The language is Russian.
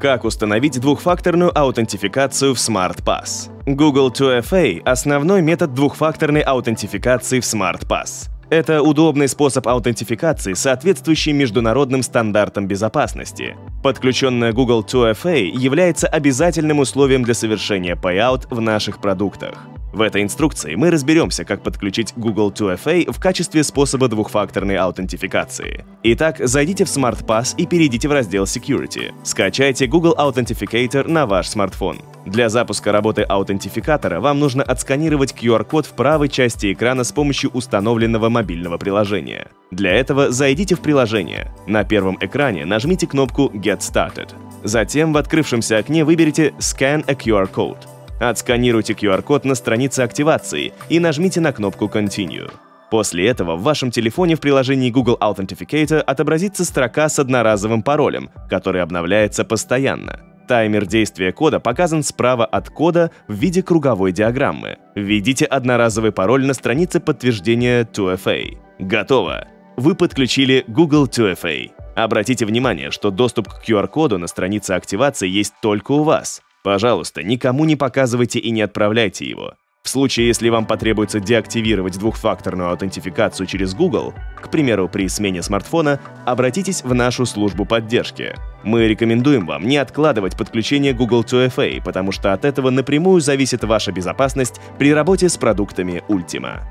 Как установить двухфакторную аутентификацию в SmartPass? Google 2FA – основной метод двухфакторной аутентификации в SmartPass. Это удобный способ аутентификации, соответствующий международным стандартам безопасности. Подключенная Google 2FA является обязательным условием для совершения payout в наших продуктах. В этой инструкции мы разберемся, как подключить Google 2FA в качестве способа двухфакторной аутентификации. Итак, зайдите в SmartPass и перейдите в раздел Security. Скачайте Google Authenticator на ваш смартфон. Для запуска работы аутентификатора вам нужно отсканировать QR-код в правой части экрана с помощью установленного мобильного приложения. Для этого зайдите в приложение. На первом экране нажмите кнопку Get Started. Затем в открывшемся окне выберите Scan a QR Code. Отсканируйте QR-код на странице активации и нажмите на кнопку Continue. После этого в вашем телефоне в приложении Google Authenticator отобразится строка с одноразовым паролем, который обновляется постоянно. Таймер действия кода показан справа от кода в виде круговой диаграммы. Введите одноразовый пароль на странице подтверждения 2FA. Готово! Вы подключили Google 2FA. Обратите внимание, что доступ к QR-коду на странице активации есть только у вас. Пожалуйста, никому не показывайте и не отправляйте его. В случае, если вам потребуется деактивировать двухфакторную аутентификацию через Google, к примеру, при смене смартфона, обратитесь в нашу службу поддержки. Мы рекомендуем вам не откладывать подключение Google 2FA, потому что от этого напрямую зависит ваша безопасность при работе с продуктами Ultima.